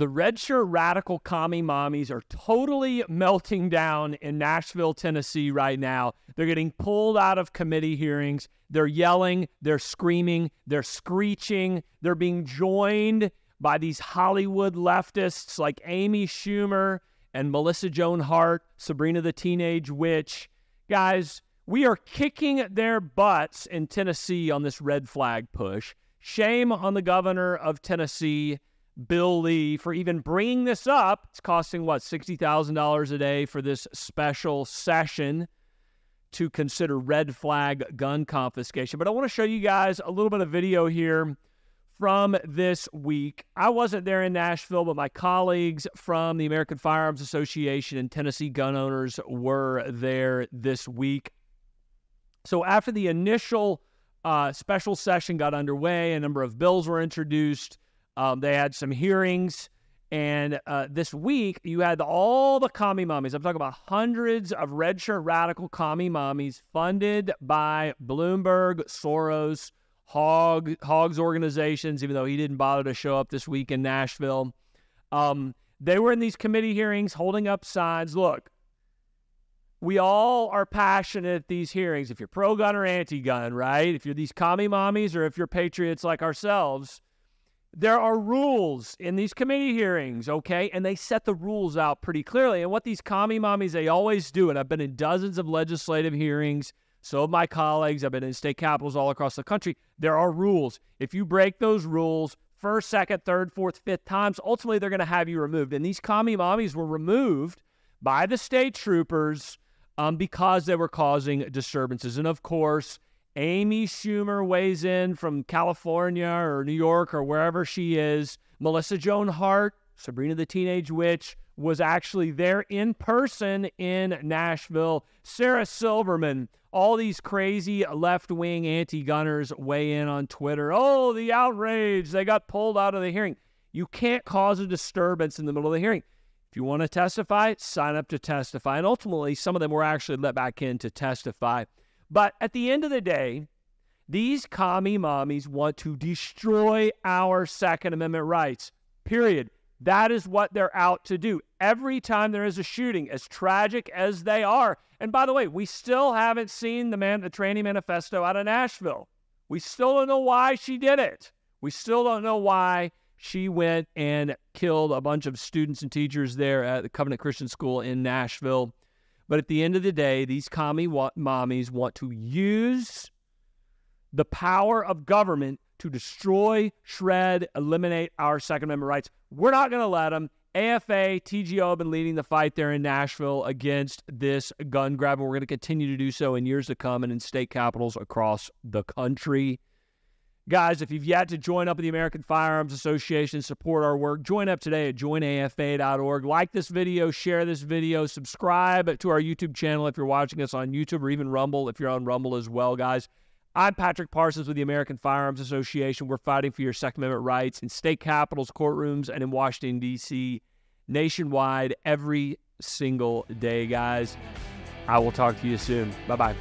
The redshirt radical commie mommies are totally melting down in Nashville, Tennessee right now. They're getting pulled out of committee hearings. They're yelling, they're screaming, they're screeching. They're being joined by these Hollywood leftists like Amy Schumer and Melissa Joan Hart, Sabrina the Teenage Witch. Guys, we are kicking their butts in Tennessee on this red flag push. Shame on the governor of Tennessee, Bill Lee, for even bringing this up. It's costing, what, $60,000 a day for this special session to consider red flag gun confiscation. But I want to show you guys a little bit of video here from this week. I wasn't there in Nashville, but my colleagues from the American Firearms Association and Tennessee gun owners were there this week. So after the initial uh, special session got underway, a number of bills were introduced. Um, they had some hearings. And uh, this week, you had all the commie mommies. I'm talking about hundreds of red shirt radical commie mommies funded by Bloomberg, Soros, Hogg Hogg's organizations, even though he didn't bother to show up this week in Nashville. Um, they were in these committee hearings holding up signs. Look, we all are passionate at these hearings. If you're pro gun or anti gun, right? If you're these commie mommies or if you're patriots like ourselves, there are rules in these committee hearings, okay? And they set the rules out pretty clearly. And what these commie mommies, they always do, and I've been in dozens of legislative hearings so have my colleagues. I've been in state capitals all across the country. There are rules. If you break those rules first, second, third, fourth, fifth times, ultimately they're going to have you removed. And these commie mommies were removed by the state troopers um, because they were causing disturbances. And of course, Amy Schumer weighs in from California or New York or wherever she is. Melissa Joan Hart, Sabrina the Teenage Witch, was actually there in person in Nashville. Sarah Silverman, all these crazy left wing anti gunners weigh in on Twitter. Oh, the outrage. They got pulled out of the hearing. You can't cause a disturbance in the middle of the hearing. If you want to testify, sign up to testify. And ultimately, some of them were actually let back in to testify. But at the end of the day, these commie mommies want to destroy our Second Amendment rights, period. That is what they're out to do. Every time there is a shooting, as tragic as they are, and by the way, we still haven't seen the man, the training manifesto out of Nashville. We still don't know why she did it. We still don't know why she went and killed a bunch of students and teachers there at the Covenant Christian School in Nashville. But at the end of the day, these commie wa- mommies want to use the power of government to destroy, shred, eliminate our Second Amendment rights. We're not going to let them. AFA, TGO have been leading the fight there in Nashville against this gun grab, and we're going to continue to do so in years to come and in state capitals across the country. Guys, if you've yet to join up with the American Firearms Association, support our work, join up today at joinafa.org. Like this video, share this video, subscribe to our YouTube channel if you're watching us on YouTube or even Rumble if you're on Rumble as well, guys. I'm Patrick Parsons with the American Firearms Association. We're fighting for your Second Amendment rights in state capitals, courtrooms, and in Washington, D.C., nationwide, every single day, guys. I will talk to you soon. Bye bye.